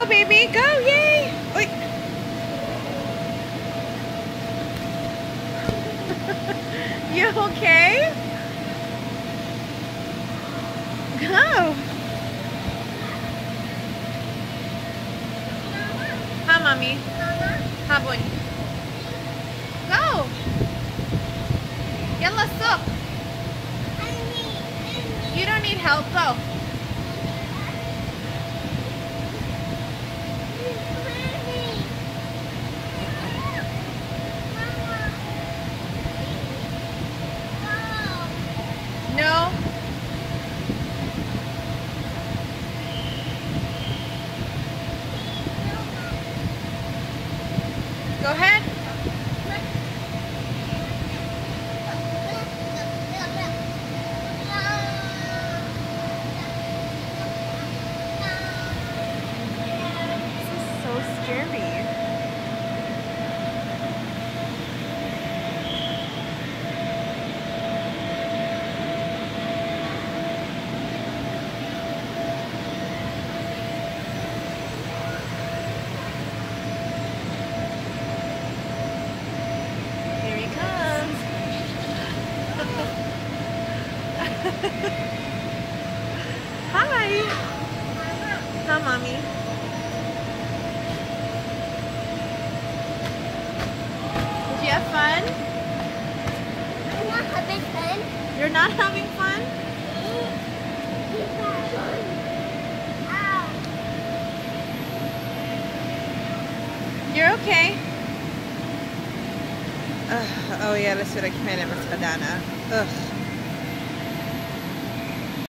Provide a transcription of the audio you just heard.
Go, baby, go, yay! Wait. you okay? Go. Ha, mommy. Ha, boy. Go. Yalla, stop. You don't need help, go. No. Go ahead. This is so scary. Hi. Hi, mommy. Did you have fun? I'm not having fun. You're not having fun? You're okay. Ugh, oh yeah, let's do like minute, Miss Badana. Ugh.